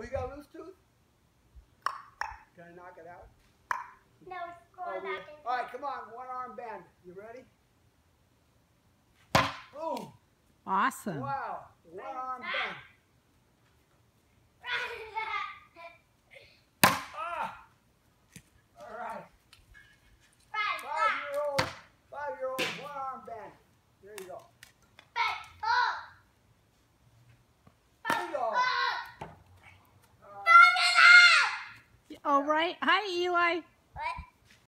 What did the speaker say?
Oh, you got a loose tooth? Can I knock it out? No, it's Oh, going yeah. back in. All right, come on, one arm bend. You ready? Boom! Awesome. Wow, one All right. Hi, Eli. What?